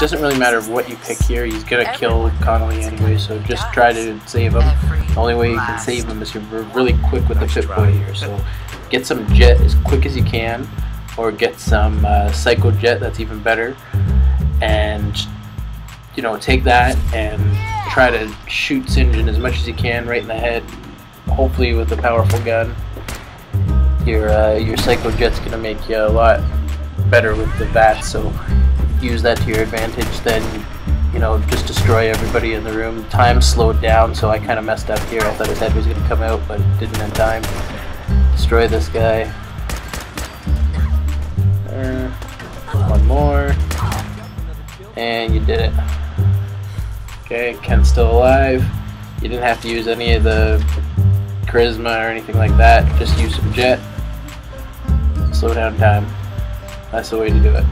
doesn't really matter what you pick here. He's gonna kill Connolly anyway, so just try to save him. The only way you can save him is you're really quick with the Pip-Boy here. So get some Jet as quick as you can, or get some uh, Psycho Jet. That's even better. And you know, take that and try to shoot Sinjin as much as you can right in the head. Hopefully, with a powerful gun, your uh, your Psycho Jet's gonna make you a lot better with the VATS. So use that to your advantage. Then you know, just destroy everybody in the room. Time slowed down, so I kind of messed up here. I thought his head was gonna come out, but didn't in time. Destroy this guy. Uh, one more. And you did it. Okay, Kent's still alive. You didn't have to use any of the charisma or anything like that. Just use some jet. Slow down time. That's the way to do it.